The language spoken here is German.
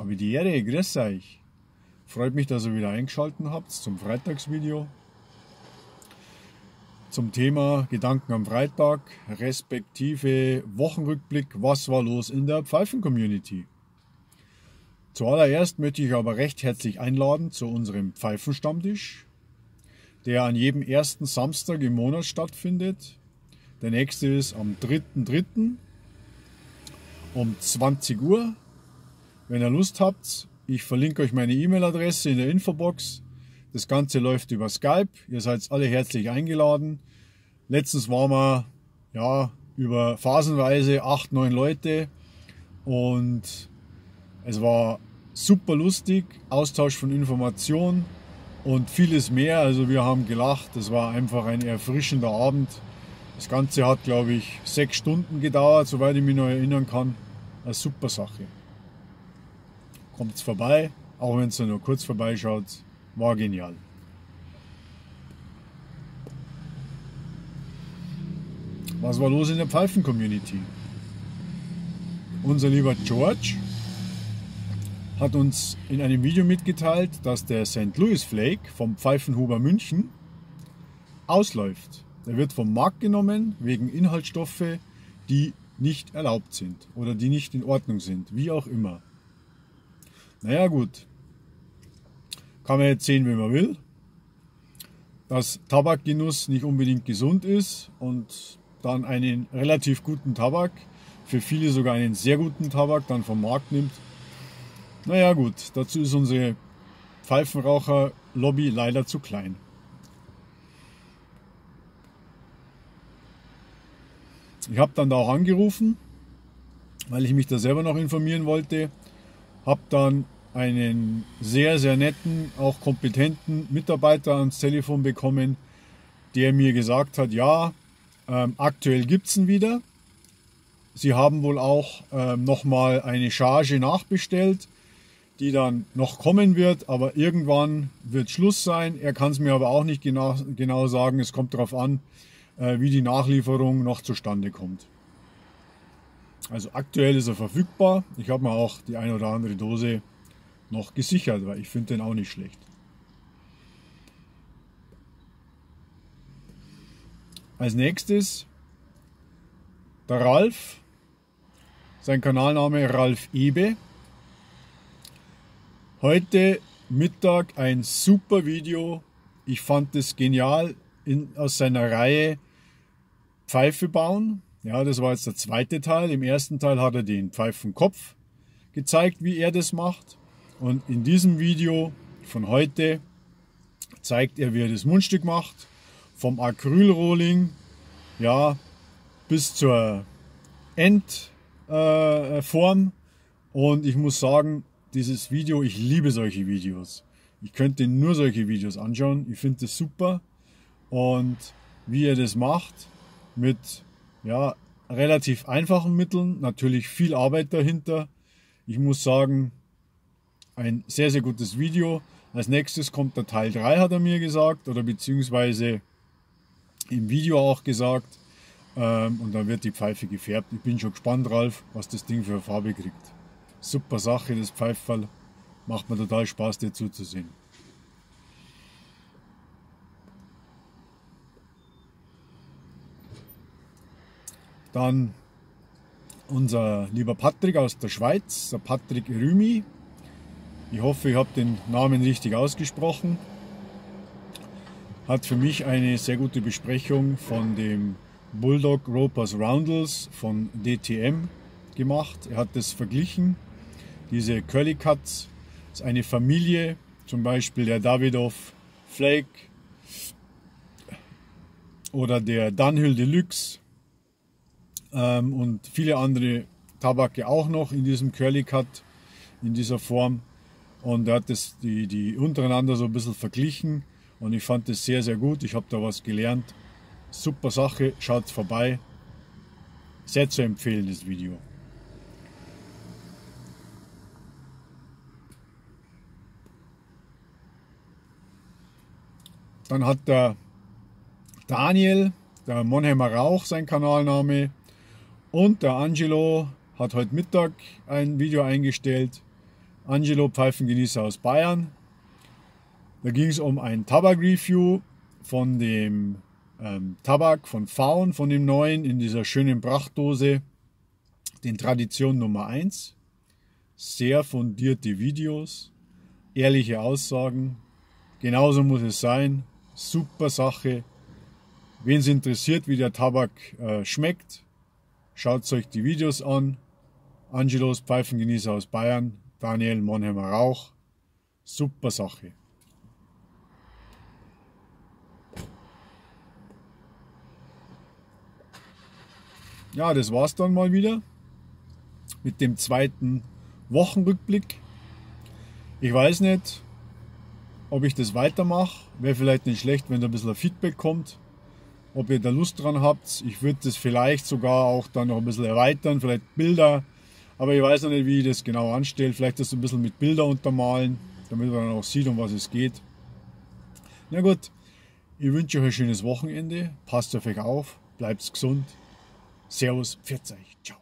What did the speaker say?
Habe die Ehre, grüß euch. Freut mich, dass ihr wieder eingeschaltet habt zum Freitagsvideo. Zum Thema Gedanken am Freitag, respektive Wochenrückblick, was war los in der Pfeifen-Community. Zuallererst möchte ich aber recht herzlich einladen zu unserem Pfeifenstammtisch, der an jedem ersten Samstag im Monat stattfindet. Der nächste ist am 3.3. um 20 Uhr. Wenn ihr Lust habt, ich verlinke euch meine E-Mail-Adresse in der Infobox. Das Ganze läuft über Skype. Ihr seid alle herzlich eingeladen. Letztens waren wir ja, über phasenweise acht, neun Leute und es war super lustig, Austausch von Informationen und vieles mehr. Also wir haben gelacht, es war einfach ein erfrischender Abend. Das Ganze hat, glaube ich, sechs Stunden gedauert, soweit ich mich noch erinnern kann. Eine super Sache. Kommt vorbei, auch wenn es nur kurz vorbeischaut, war genial. Was war los in der Pfeifen-Community? Unser lieber George hat uns in einem Video mitgeteilt, dass der St. Louis Flake vom Pfeifenhuber München ausläuft. Der wird vom Markt genommen wegen Inhaltsstoffe, die nicht erlaubt sind oder die nicht in Ordnung sind, wie auch immer. Naja gut, kann man jetzt sehen, wie man will, dass Tabakgenuss nicht unbedingt gesund ist und dann einen relativ guten Tabak, für viele sogar einen sehr guten Tabak dann vom Markt nimmt, naja gut, dazu ist unsere Pfeifenraucher-Lobby leider zu klein. Ich habe dann da auch angerufen, weil ich mich da selber noch informieren wollte. Habe dann einen sehr, sehr netten, auch kompetenten Mitarbeiter ans Telefon bekommen, der mir gesagt hat, ja, ähm, aktuell gibt es ihn wieder. Sie haben wohl auch ähm, nochmal eine Charge nachbestellt die dann noch kommen wird, aber irgendwann wird Schluss sein. Er kann es mir aber auch nicht genau, genau sagen. Es kommt darauf an, äh, wie die Nachlieferung noch zustande kommt. Also aktuell ist er verfügbar. Ich habe mir auch die eine oder andere Dose noch gesichert, weil ich finde den auch nicht schlecht. Als nächstes der Ralf, sein Kanalname Ralf Ebe. Heute Mittag ein super Video. Ich fand es genial in, aus seiner Reihe Pfeife bauen. Ja, das war jetzt der zweite Teil. Im ersten Teil hat er den Pfeifenkopf gezeigt, wie er das macht. Und in diesem Video von heute zeigt er, wie er das Mundstück macht. Vom Acrylrolling ja, bis zur Endform. Äh, Und ich muss sagen, dieses Video, ich liebe solche Videos. Ich könnte nur solche Videos anschauen. Ich finde das super. Und wie er das macht, mit ja, relativ einfachen Mitteln, natürlich viel Arbeit dahinter. Ich muss sagen, ein sehr, sehr gutes Video. Als nächstes kommt der Teil 3, hat er mir gesagt, oder beziehungsweise im Video auch gesagt. Ähm, und dann wird die Pfeife gefärbt. Ich bin schon gespannt, Ralf, was das Ding für eine Farbe kriegt super Sache, das Pfeiferl. Macht mir total Spaß, dir zuzusehen. Dann unser lieber Patrick aus der Schweiz, der Patrick Rümi. Ich hoffe, ich habe den Namen richtig ausgesprochen. Hat für mich eine sehr gute Besprechung von dem Bulldog Ropers Roundels von DTM gemacht. Er hat das verglichen diese Curly Cuts ist eine Familie, zum Beispiel der Davidoff Flake oder der Dunhill Deluxe ähm, und viele andere Tabake auch noch in diesem Curly Cut in dieser Form. Und er hat das, die, die untereinander so ein bisschen verglichen und ich fand das sehr, sehr gut. Ich habe da was gelernt. Super Sache, schaut vorbei. Sehr zu empfehlen, das Video. Dann hat der Daniel, der Monheimer Rauch, sein Kanalname. Und der Angelo hat heute Mittag ein Video eingestellt. Angelo Pfeifengenießer aus Bayern. Da ging es um ein Tabak-Review von dem ähm, Tabak von Faun, von dem neuen, in dieser schönen Prachtdose, den Tradition Nummer 1. Sehr fundierte Videos, ehrliche Aussagen. Genauso muss es sein. Super Sache. Wen es interessiert, wie der Tabak äh, schmeckt, schaut euch die Videos an. Angelos Pfeifengenießer aus Bayern, Daniel Monheimer Rauch. Super Sache. Ja, das war's dann mal wieder mit dem zweiten Wochenrückblick. Ich weiß nicht, ob ich das weitermache. Wäre vielleicht nicht schlecht, wenn da ein bisschen Feedback kommt. Ob ihr da Lust dran habt. Ich würde das vielleicht sogar auch dann noch ein bisschen erweitern, vielleicht Bilder. Aber ich weiß noch nicht, wie ich das genau anstelle. Vielleicht das ein bisschen mit Bilder untermalen, damit man dann auch sieht, um was es geht. Na gut, ich wünsche euch ein schönes Wochenende. Passt auf euch auf, bleibt gesund. Servus, pfiat euch, ciao.